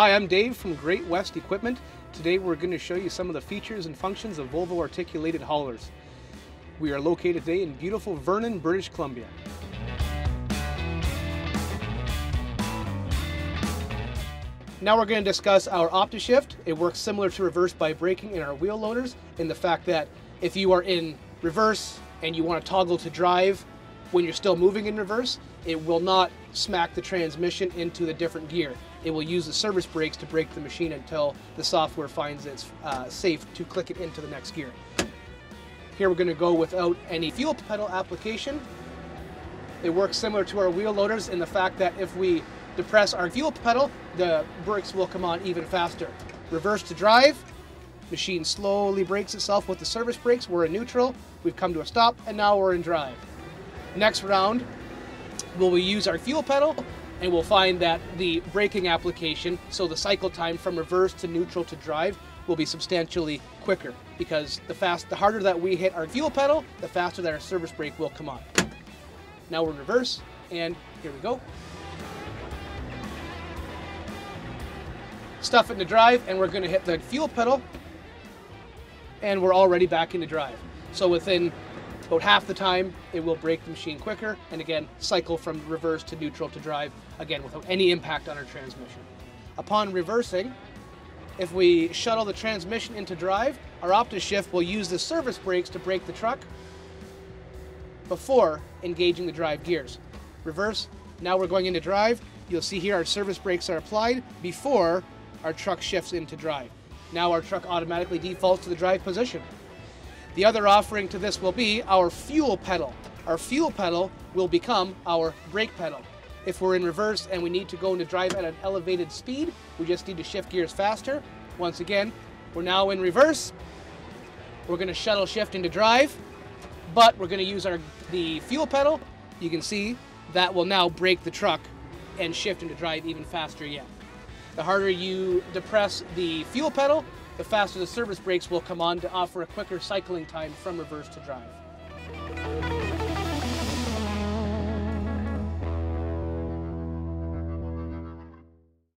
Hi, I'm Dave from Great West Equipment. Today we're going to show you some of the features and functions of Volvo articulated haulers. We are located today in beautiful Vernon, British Columbia. Now we're going to discuss our OptiShift. It works similar to reverse by braking in our wheel loaders in the fact that if you are in reverse and you want to toggle to drive when you're still moving in reverse, it will not smack the transmission into the different gear. It will use the service brakes to brake the machine until the software finds it's uh, safe to click it into the next gear. Here we're going to go without any fuel pedal application. It works similar to our wheel loaders in the fact that if we depress our fuel pedal, the brakes will come on even faster. Reverse to drive, machine slowly brakes itself with the service brakes. We're in neutral, we've come to a stop, and now we're in drive. Next round, will we'll use our fuel pedal and we'll find that the braking application, so the cycle time from reverse to neutral to drive, will be substantially quicker because the fast, the harder that we hit our fuel pedal, the faster that our service brake will come on. Now we're in reverse, and here we go. Stuff it into drive, and we're going to hit the fuel pedal, and we're already back into drive. So within about half the time, it will brake the machine quicker, and again, cycle from reverse to neutral to drive, again, without any impact on our transmission. Upon reversing, if we shuttle the transmission into drive, our OptiShift will use the service brakes to brake the truck before engaging the drive gears. Reverse, now we're going into drive. You'll see here our service brakes are applied before our truck shifts into drive. Now our truck automatically defaults to the drive position. The other offering to this will be our fuel pedal. Our fuel pedal will become our brake pedal. If we're in reverse and we need to go into drive at an elevated speed, we just need to shift gears faster. Once again, we're now in reverse. We're going to shuttle shift into drive, but we're going to use our the fuel pedal. You can see that will now brake the truck and shift into drive even faster yet. The harder you depress the fuel pedal, the faster the service brakes will come on to offer a quicker cycling time from reverse to drive.